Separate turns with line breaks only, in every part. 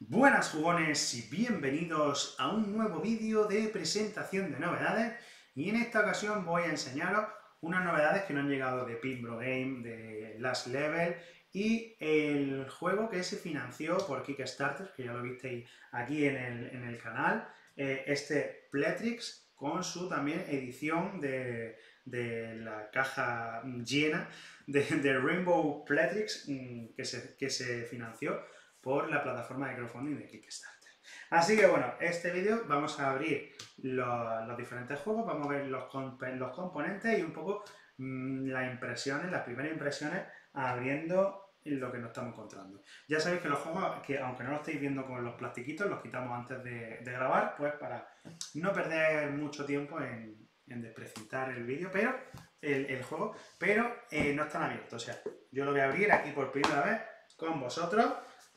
Buenas jugones y bienvenidos a un nuevo vídeo de presentación de novedades. Y en esta ocasión voy a enseñaros unas novedades que no han llegado de Pinbro Game, de Last Level. Y el juego que se financió por Kickstarter, que ya lo visteis aquí en el, canal, eh, este Pletrix con su también edición de, la caja llena de, Rainbow Pletrix mm, que se, que se financió por la plataforma de crowdfunding de Kickstarter. Así que bueno, este vídeo vamos a abrir los, diferentes juegos, vamos a ver los, los componentes y un poco mm, las impresiones, las primeras impresiones abriendo lo que nos estamos encontrando. Ya sabéis que los juegos, que aunque no lo estéis viendo con los plastiquitos, los quitamos antes de, grabar, pues para no perder mucho tiempo en, en desprecintar el vídeo, pero el, juego, pero eh, no están abiertos. O sea, yo lo voy a abrir aquí por primera vez con vosotros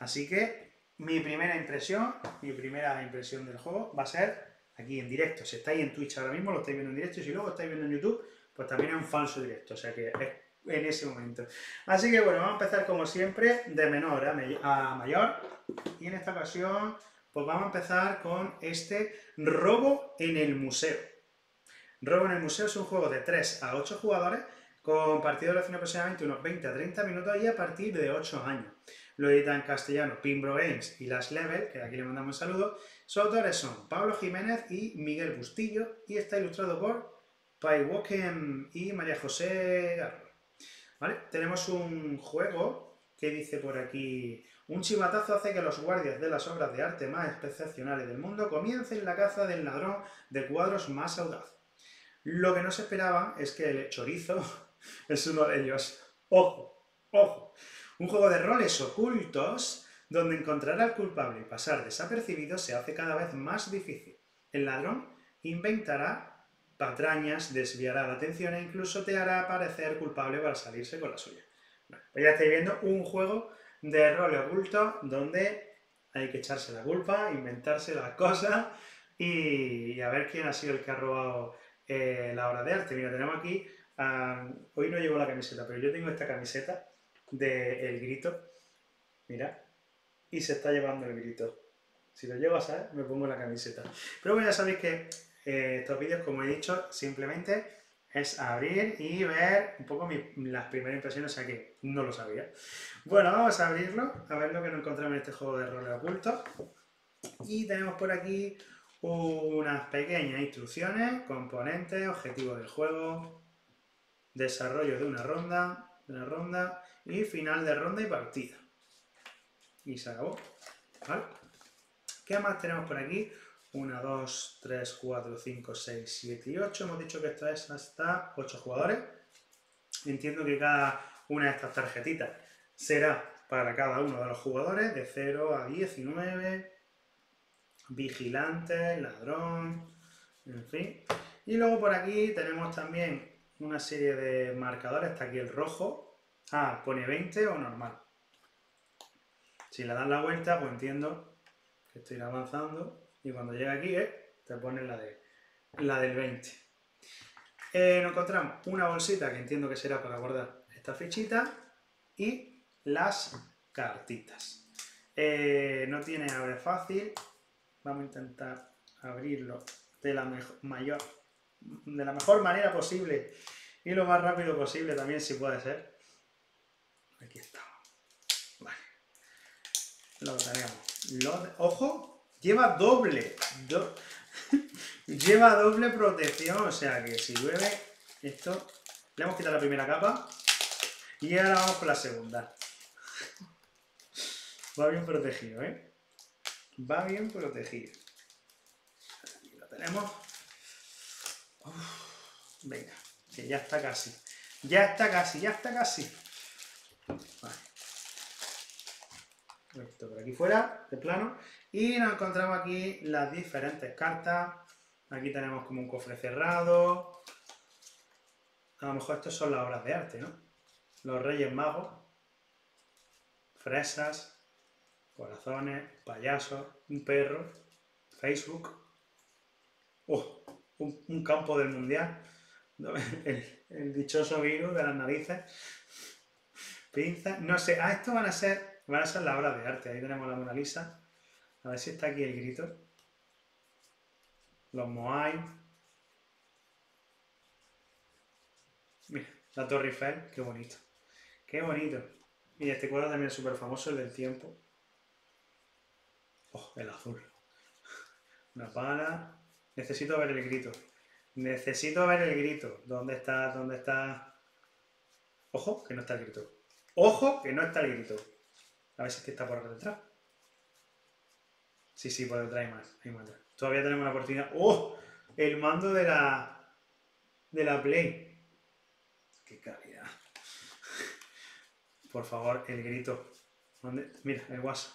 Así que mi primera impresión, mi primera impresión del juego va a ser aquí en directo. Si estáis en Twitch ahora mismo, lo estáis viendo en directo, y si luego estáis viendo en YouTube, pues también es un falso directo, o sea que es en ese momento. Así que bueno, vamos a empezar como siempre, de menor a, mayor, y en esta ocasión, pues vamos a empezar con este Robo en el Museo. Robo en el Museo es un juego de 3 a 8 jugadores, con partido de duración aproximadamente unos 20 a 30 minutos y a partir de 8 años lo edita en castellano Pimbro Games y Last Level, que aquí le mandamos un saludo. Sus autores son Pablo Jiménez y Miguel Bustillo, y está ilustrado por Pai Woken y María José Garro. Tenemos un juego que dice por aquí, un chivatazo hace que los guardias de las obras de arte más excepcionales del mundo comiencen la caza del ladrón de cuadros más audaz. Lo que no se esperaba es que el chorizo es uno de ellos. ¡Ojo! ¡Ojo! Un juego de roles ocultos donde encontrar al culpable y pasar desapercibido se hace cada vez más difícil. El ladrón inventará patrañas, desviará la atención e incluso te hará parecer culpable para salirse con la suya. pues ya estáis viendo un juego de roles ocultos donde hay que echarse la culpa, inventarse las cosas y, a ver quién ha sido el que ha robado eh, la obra de arte. Mira, tenemos aquí, hoy no llevo la camiseta, pero yo tengo esta camiseta del El Grito. Mira. Y se está llevando el grito. Si lo llevo a saber, me pongo la camiseta. Pero bueno, ya sabéis que eh, estos vídeos, como he dicho, simplemente es abrir y ver un poco las primeras impresiones, o sea que no lo sabía. Bueno, vamos a abrirlo, a ver lo que nos encontramos en este juego de rol oculto. Y tenemos por aquí unas pequeñas instrucciones, componentes, objetivos del juego, desarrollo de una ronda, de una ronda, y final de ronda y partida. Y se acabó. ¿Vale? ¿Qué más tenemos por aquí? 1, 2, 3, 4, 5, 6, 7 y 8. Hemos dicho que esto es hasta 8 jugadores. Entiendo que cada una de estas tarjetitas será para cada uno de los jugadores de 0 a 19, vigilante, ladrón, en fin. Y luego por aquí tenemos también una serie de marcadores, está aquí el rojo, Ah, pone 20 o normal. Si le das la vuelta, pues entiendo que estoy avanzando y cuando llega aquí, eh, te pone la, de, la del 20. Eh, nos encontramos una bolsita que entiendo que será para guardar esta fichita y las cartitas. Eh, no tiene abre fácil. Vamos a intentar abrirlo de la, mayor, de la mejor manera posible y lo más rápido posible también si puede ser. Aquí está. Vale. Lo tenemos. ojo, lleva doble. lleva doble protección, o sea que si llueve, esto... Le hemos quitado la primera capa. Y ahora vamos con la segunda. Va bien protegido, ¿eh? Va bien protegido. Aquí lo tenemos. venga, que ya está casi. Ya está casi, ya está casi. Esto por aquí fuera, de plano. Y nos encontramos aquí las diferentes cartas. Aquí tenemos como un cofre cerrado. A lo mejor estos son las obras de arte, ¿no? Los Reyes Magos. Fresas. Corazones. Payasos. Un perro. Facebook. Oh, un, campo del mundial. El, el dichoso virus de las narices. Pinza. No sé. Ah, esto van a ser Van a ser las obras de arte. Ahí tenemos la Mona Lisa. A ver si está aquí el grito. Los Moai. Mira, la Torre Eiffel, qué bonito. Qué bonito. Y este cuadro también es súper famoso, el del tiempo. Oh, el azul. Una pala. Necesito ver el grito. Necesito ver el grito. ¿Dónde está? ¿Dónde está? Ojo, que no está el grito. Ojo, que no está el grito. A ver si es que está por detrás. Sí, sí, por detrás hay más. Hay más. Todavía tenemos la oportunidad. ¡Oh! El mando de la. de la Play. ¡Qué calidad! Por favor, el grito. Mira, el WhatsApp.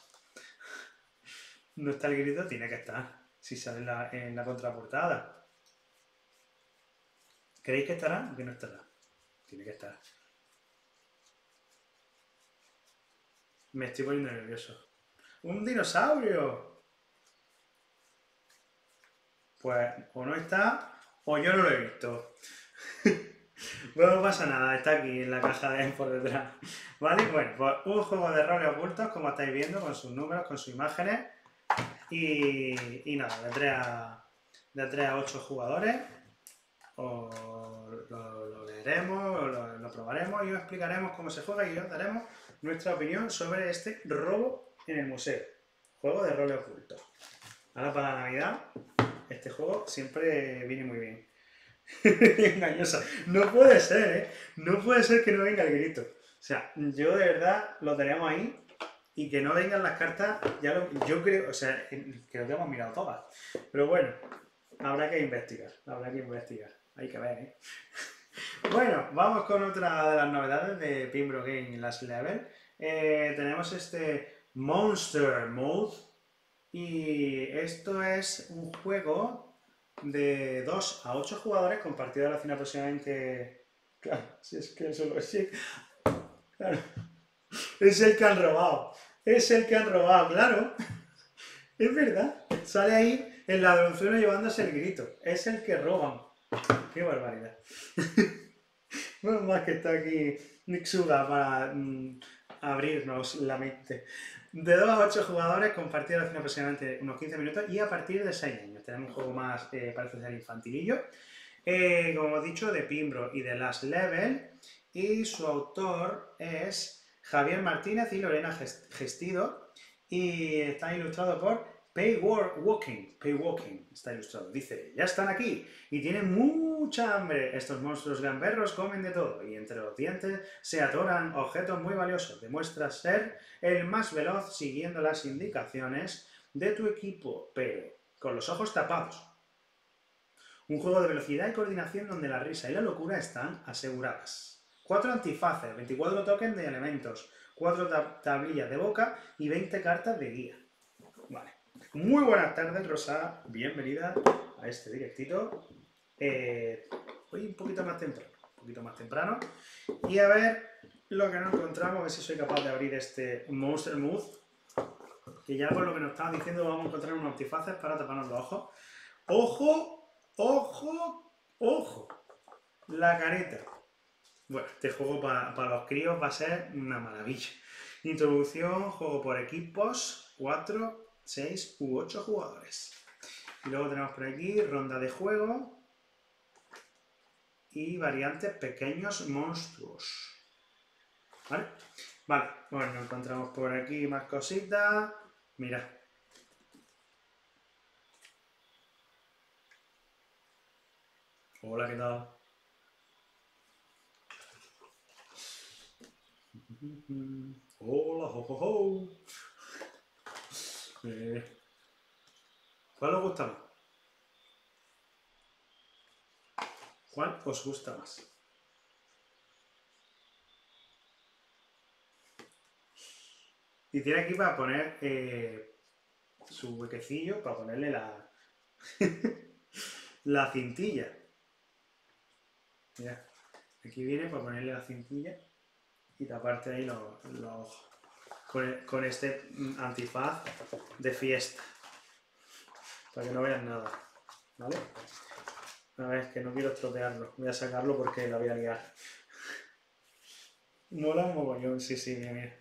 No está el grito, tiene que estar. Si sale en la contraportada. ¿Creéis que estará o que no estará? Tiene que estar. Me estoy poniendo nervioso. ¡Un dinosaurio! Pues o no está o yo no lo he visto. bueno, no pasa nada, está aquí en la caja de por detrás. ¿Vale? Bueno, pues un juego de roles ocultos, como estáis viendo, con sus números, con sus imágenes. Y, y nada, de 3 a, de 3 a 8 jugadores. O lo, lo leeremos, o lo, lo probaremos y os explicaremos cómo se juega y os daremos nuestra opinión sobre este robo en el museo. Juego de rol oculto. Ahora para la Navidad, este juego siempre viene muy bien. Engañosa. No puede ser, ¿eh? No puede ser que no venga el grito. O sea, yo de verdad lo tenemos ahí y que no vengan las cartas, ya lo, yo creo, o sea, que lo hemos mirado todas. Pero bueno, habrá que investigar, habrá que investigar. Hay que ver, ¿eh? Bueno, vamos con otra de las novedades de Pimbro Game Last Level. Eh, tenemos este Monster Mode y esto es un juego de 2 a 8 jugadores con partida de aproximadamente... Claro, si es que eso lo es... Es el que han robado. Es el que han robado, claro. Es verdad. Sale ahí el ladronzuelo llevándose el grito. Es el que roban. Qué barbaridad. bueno, más que está aquí Nixuda para mm, abrirnos la mente. De 2 a 8 jugadores con partida de aproximadamente unos 15 minutos y a partir de 6 años. Tenemos un juego más, eh, parece ser infantilillo. Eh, como hemos dicho, de Pimbro y de Last Level. Y su autor es Javier Martínez y Lorena Gestido. Y está ilustrado por Pay Walking, Pay Walking, está ilustrado. Dice, ya están aquí y tienen mucha hambre. Estos monstruos gamberros comen de todo y entre los dientes se atoran objetos muy valiosos. Demuestra ser el más veloz siguiendo las indicaciones de tu equipo, pero con los ojos tapados. Un juego de velocidad y coordinación donde la risa y la locura están aseguradas. Cuatro antifaces, 24 tokens de elementos, cuatro tablillas de boca y 20 cartas de guía. Vale. Muy buenas tardes, Rosa. Bienvenida a este directito. Eh, hoy un poquito más temprano, un poquito más temprano. Y a ver lo que nos encontramos, a ver si soy capaz de abrir este Monster Mood. Que ya por lo que nos estaban diciendo vamos a encontrar unos antifaces para taparnos los ojos. ¡Ojo! ¡Ojo! ¡Ojo! La careta. Bueno, este juego para, para los críos va a ser una maravilla. Introducción, juego por equipos, 4, 6 u 8 jugadores. Y luego tenemos por aquí ronda de juego y variantes pequeños monstruos. ¿Vale? Vale, bueno, encontramos por aquí más cositas. Mira. Hola, ¿qué tal? Hola, ho, ho, ho. ¿Cuál os gusta más? ¿Cuál os gusta más? Y tiene aquí para poner eh, su huequecillo, para ponerle la, la cintilla. Mira, aquí viene para ponerle la cintilla y taparte ahí los, los ojos con, este antifaz de fiesta. Para que no vean nada. ¿Vale? A ver, que no quiero estropearlo. Voy a sacarlo porque la voy a liar. Mola mogollón, sí, sí, mira, mira.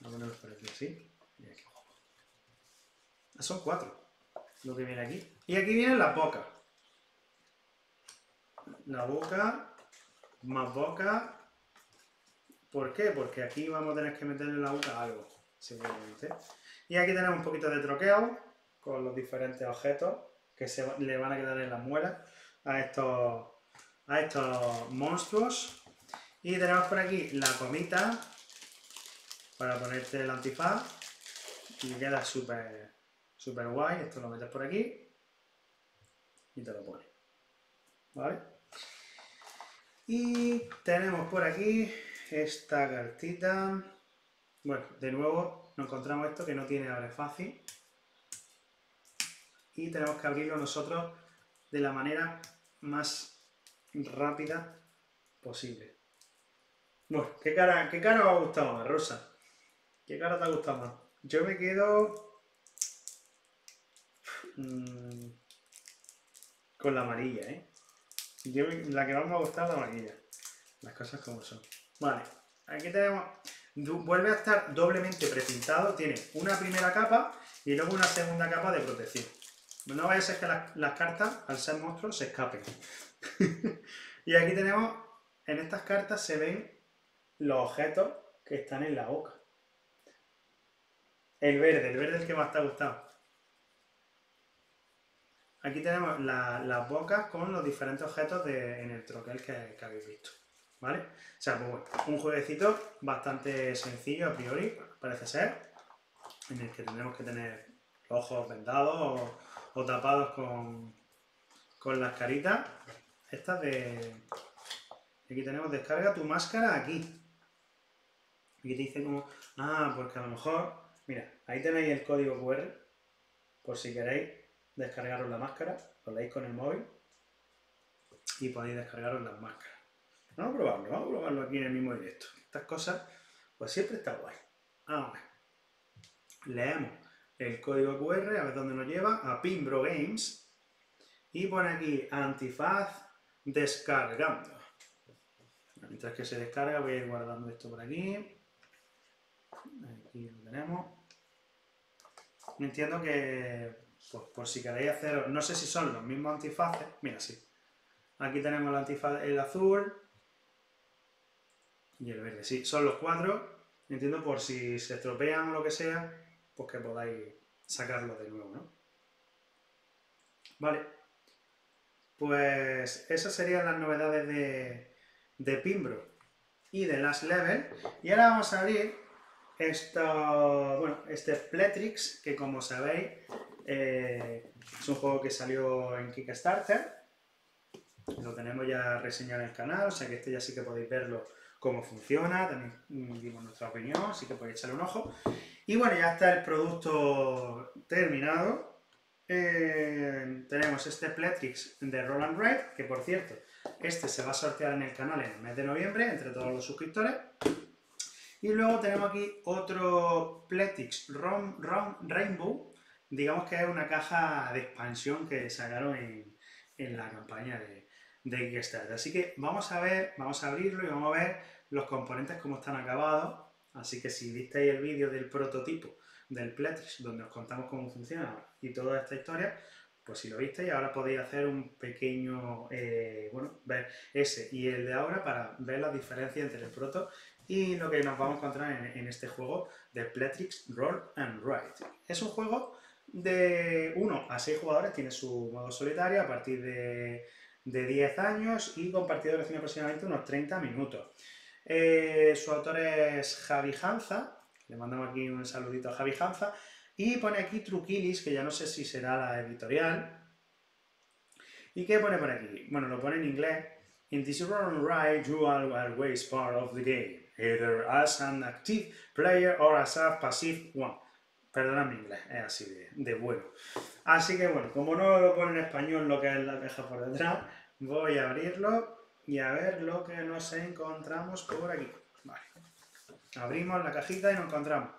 Ponerlo por aquí así. Son cuatro lo que viene aquí. Y aquí viene la boca. La boca, más boca. ¿Por qué? Porque aquí vamos a tener que meterle la boca algo, seguramente. Y aquí tenemos un poquito de troqueo con los diferentes objetos que se le van a quedar en las muelas a estos, a estos monstruos. Y tenemos por aquí la comita para ponerte el antifaz. Y queda súper super guay. Esto lo metes por aquí y te lo pones. ¿Vale? Y tenemos por aquí esta cartita. Bueno, de nuevo nos encontramos esto que no tiene abre fácil. Y tenemos que abrirlo nosotros de la manera más rápida posible. Bueno, ¿qué cara, qué cara os ha gustado más, Rosa? ¿Qué cara te ha gustado más? Yo me quedo mm, con la amarilla, ¿eh? la que más me ha gustado es la amarilla. Las cosas como son. Vale, aquí tenemos... Vuelve a estar doblemente prepintado. Tiene una primera capa y luego una segunda capa de protección. No vaya a ser que las, cartas, al ser monstruos, se escapen. y aquí tenemos, en estas cartas se ven los objetos que están en la boca. El verde, el verde es el que más te ha gustado. Aquí tenemos las bocas con los diferentes objetos en el troquel que, habéis visto. ¿Vale? O sea, pues un jueguecito bastante sencillo a priori, parece ser, en el que tendremos que tener ojos vendados o tapados con, con las caritas. Estas de... Aquí tenemos descarga tu máscara aquí. Aquí te dice como... Ah, porque a lo mejor... Mira, ahí tenéis el código QR. Por si queréis descargaros la máscara. Lo leéis con el móvil. Y podéis descargaros las máscaras. Vamos a probarlo, vamos a probarlo aquí en el mismo directo. Estas cosas, pues siempre está guay. Vamos a ver. Leemos el código QR, a ver dónde nos lleva, a Pimbro Games, y pone aquí antifaz descargando. Mientras que se descarga voy a ir guardando esto por aquí. Aquí lo tenemos. Entiendo que, pues, por si queréis hacer, no sé si son los mismos antifaces, mira, sí. Aquí tenemos el antifaz, el azul y el verde, sí, son los cuatro. Entiendo por si se estropean o lo que sea, pues que podáis sacarlo de nuevo, ¿no? Vale, pues esas serían las novedades de, de Pimbro y de Last Level. Y ahora vamos a abrir esto, bueno, este Pletrix, que como sabéis eh, es un juego que salió en Kickstarter. Lo tenemos ya reseñado en el canal, o sea que este ya sí que podéis verlo cómo funciona, también dimos nuestra opinión, así que podéis echarle un ojo. Y bueno, ya está el producto terminado. Eh, tenemos este Pletrix de Roland Wright, que por cierto, este se va a sortear en el canal en el mes de noviembre, entre todos los suscriptores. Y luego tenemos aquí otro Pletrix Rainbow, digamos que es una caja de expansión que sacaron en, la campaña de, de Kickstarter. Así que vamos a ver, vamos a abrirlo y vamos a ver los componentes cómo están acabados Así que si visteis el vídeo del prototipo del Pletrix, donde os contamos cómo funciona y toda esta historia, pues si lo visteis, ahora podéis hacer un pequeño, eh, bueno, ver ese y el de ahora para ver la diferencia entre el proto y lo que nos vamos a encontrar en, este juego de Pletrix Roll and Write. Es un juego de 1 a 6 jugadores, tiene su modo solitario a partir de, de 10 años y compartido duración aproximadamente unos 30 minutos. Eh, su autor es Javi Hanza, le mandamos aquí un saludito a Javi Hanza, y pone aquí Truquilis, que ya no sé si será la editorial. ¿Y qué pone por aquí? Bueno, lo pone en inglés. In this run right, you are always part of the game, either as an active player or as a passive one. Perdona mi inglés, es así de, de, bueno. Así que bueno, como no lo pone en español lo que es la caja por detrás, voy a abrirlo y a ver lo que nos encontramos por aquí. Abrimos la cajita y nos encontramos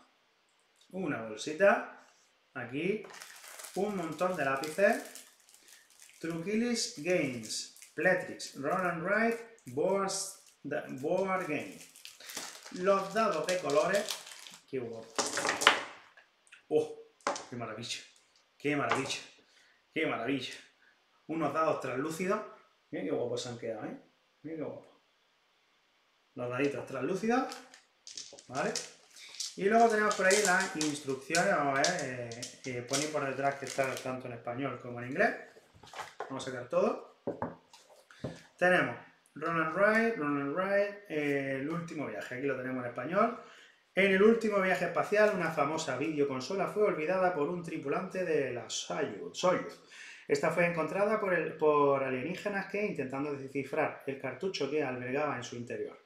una bolsita, aquí, un montón de lápices, Truquilis Games, Pletrix, Run and Boards, Board Game. Los dados de colores, qué. ¡Oh! ¡Qué maravilla! ¡Qué maravilla! ¡Qué maravilla! Unos dados translúcidos. Mira qué guapos se han quedado, ¿eh? Mira qué guapos. Los daditos translúcidos. ¿Vale? Y luego tenemos por ahí las instrucciones, vamos a ver, eh, eh por detrás que está tanto en español como en inglés. Vamos a sacar todo. Tenemos Run and Ride, Run eh, el último viaje, aquí lo tenemos en español. En el último viaje espacial, una famosa videoconsola fue olvidada por un tripulante de la Soyuz. Esta fue encontrada por, alienígenas que, intentando descifrar el cartucho que albergaba en su interior,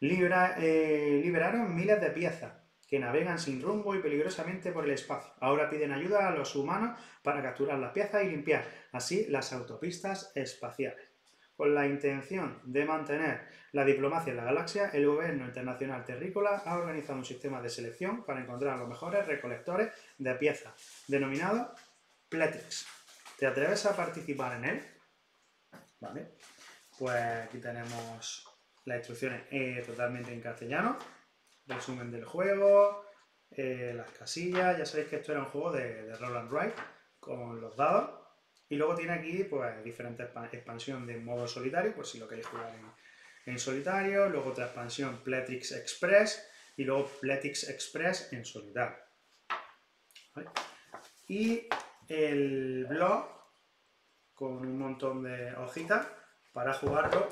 eh, liberaron miles de piezas, que navegan sin rumbo y peligrosamente por el espacio. Ahora piden ayuda a los humanos para capturar las piezas y limpiar así las autopistas espaciales. Con la intención de mantener la diplomacia en la galaxia, el gobierno internacional terrícola ha organizado un sistema de selección para encontrar a los mejores recolectores de piezas, denominado Pletrix. ¿Te atreves a participar en él? Vale. Pues aquí tenemos las instrucciones eh, totalmente en castellano resumen del juego, eh, las casillas, ya sabéis que esto era un juego de, de roll and ride con los dados. Y luego tiene aquí pues diferentes expansión de modo solitario, por si lo queréis jugar en, solitario, luego otra expansión Pletrix Express y luego Pletrix Express en solitario. Y el blog con un montón de hojitas para jugarlo.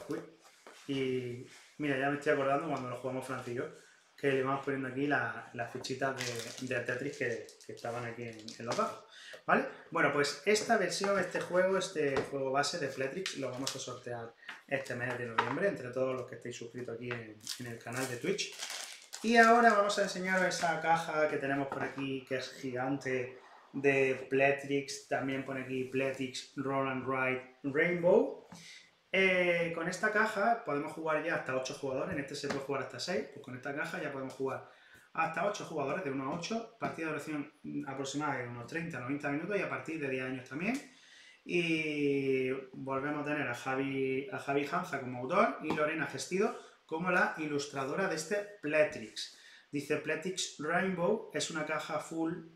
y mira, ya me estoy acordando cuando lo jugamos Francisco que le vamos poniendo aquí las fichitas de, de Tetris que, estaban aquí en, los dados. ¿Vale? Bueno, pues esta versión, este juego, este juego base de Fletrix, lo vamos a sortear este mes de noviembre entre todos los que estéis suscritos aquí en, el canal de Twitch. Y ahora vamos a enseñaros esa caja que tenemos por aquí, que es gigante, de Pletrix, también pone aquí Pletrix Roll and Ride Rainbow. Eh, con esta caja podemos jugar ya hasta 8 jugadores, en este se puede jugar hasta 6, pues con esta caja ya podemos jugar hasta 8 jugadores, de 1 a 8, partida de duración aproximada de unos 30 a 90 minutos y a partir de 10 años también. Y volvemos a tener a Javi, a Javi Hanza como autor y Lorena Gestido como la ilustradora de este Pletrix. Dice Pletrix Rainbow es una caja full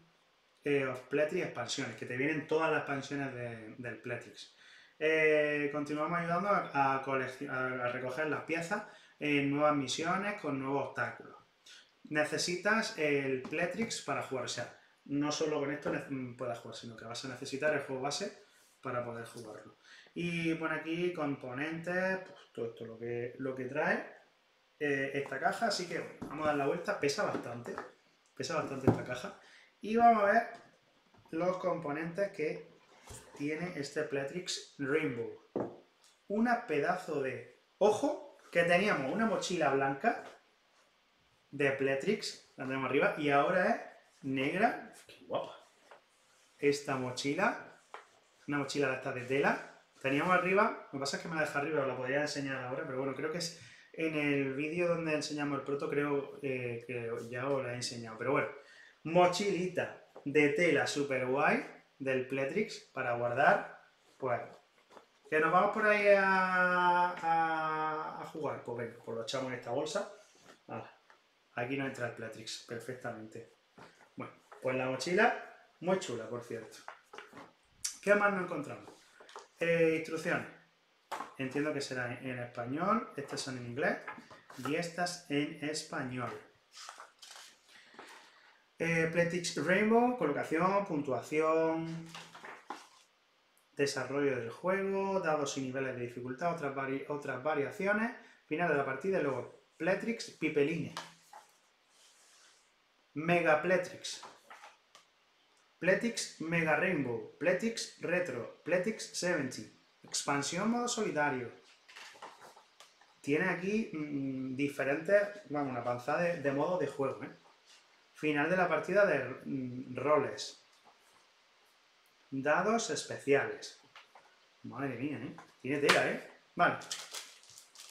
eh, of Pletrix expansiones, que te vienen todas las expansiones del Pletrix. Eh, continuamos ayudando a, recoger las piezas en nuevas misiones con nuevos obstáculos. Necesitas el Pletrix para jugar, o sea, no solo con esto puedas jugar, sino que vas a necesitar el juego base para poder jugarlo. Y pone aquí componentes, pues, todo esto lo que, lo que trae eh, esta caja, así que vamos a dar la vuelta, pesa bastante, pesa bastante esta caja. Y vamos a ver los componentes que tiene este Pletrix Rainbow. Una pedazo de... Ojo, que teníamos una mochila blanca de Pletrix, la tenemos arriba, y ahora es negra. ¡Qué guapa! Esta mochila, una mochila de esta de tela. Teníamos arriba, lo que pasa es que me la deja arriba, os la podría enseñar ahora, pero bueno, creo que es en el vídeo donde enseñamos el proto, creo eh, que ya os la he enseñado. Pero bueno, mochilita de tela super guay, del Pletrix para guardar, pues, que nos vamos por ahí a, jugar, pues venga, pues lo echamos en esta bolsa, aquí no entra el Pletrix perfectamente. Bueno, pues la mochila, muy chula, por cierto. ¿Qué más nos encontramos? Eh, instrucciones. Entiendo que será en español, estas son en inglés y estas en español. Eh, Rainbow, colocación, puntuación, desarrollo del juego, dados y niveles de dificultad, otras, variaciones, final de la partida y luego Pletrix Pipeline, Mega Pletrix, Pletrix Mega Rainbow, Pletrix Retro, Pletrix 70, expansión modo solitario. Tiene aquí mm, diferentes, vamos, una panzada de, de modo de juego, ¿eh? Final de la partida de roles. Dados especiales. Madre mía, ¿eh? Tiene tela, ¿eh? Vale.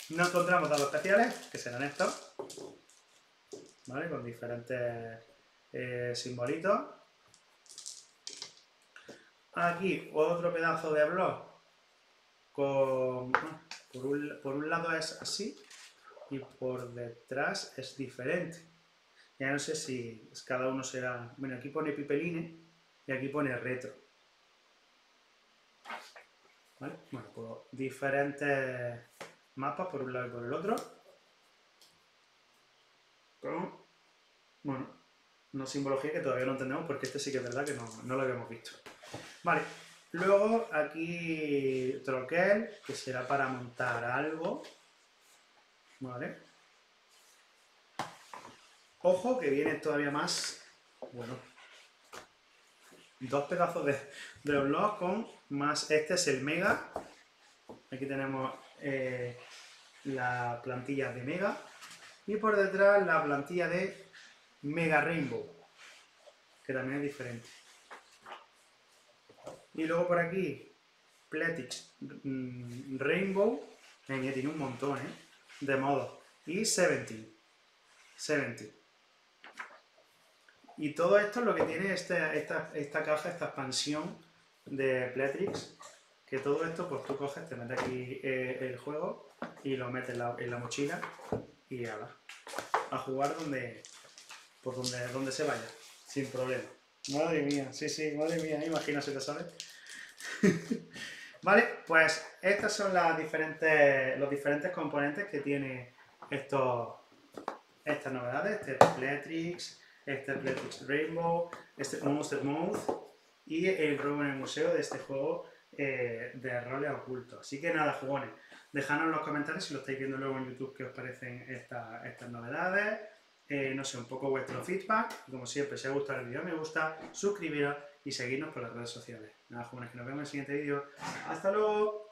No encontramos dados especiales, que serán estos. ¿Vale? Con diferentes eh, simbolitos. Aquí otro pedazo de blog con... Por un lado es así y por detrás es diferente. Ya no sé si cada uno será... Bueno, aquí pone Pipeline y aquí pone Retro. Bueno, pues diferentes mapas por un lado y por el otro. Bueno, una simbología que todavía no entendemos porque este sí que es verdad que no, no lo habíamos visto. Vale, luego aquí troquel, que será para montar algo. Vale. Ojo que viene todavía más, bueno, dos pedazos de, de blog con más, este es el Mega, aquí tenemos eh, la plantilla de Mega y por detrás la plantilla de Mega Rainbow, que también es diferente. Y luego por aquí, Pletix mm, Rainbow, tiene un montón, ¿eh? De modo. Y 70. 70. Y todo esto es lo que tiene este, esta, esta, caja, esta expansión de Pletrix, que todo esto, pues tú coges, te metes aquí eh, el juego y lo metes en la, mochila y ala, a jugar donde, pues donde, donde se vaya, sin problema. Madre mía, sí, sí, madre mía, imagina si te sale. vale, pues estos son las diferentes, los diferentes componentes que tiene estas novedades, este Pletrix, este Athletics Rainbow, este Monster Mouth y el robo en el museo de este juego eh, de roles ocultos. Así que nada, jugones, dejadnos en los comentarios si lo estáis viendo luego en YouTube qué os parecen estas novedades. Eh, no sé, un poco vuestro feedback. Como siempre, si os ha gustado el vídeo, me gusta, suscribiros y seguirnos por las redes sociales. Nada, jóvenes, que nos vemos en el siguiente vídeo. ¡Hasta luego!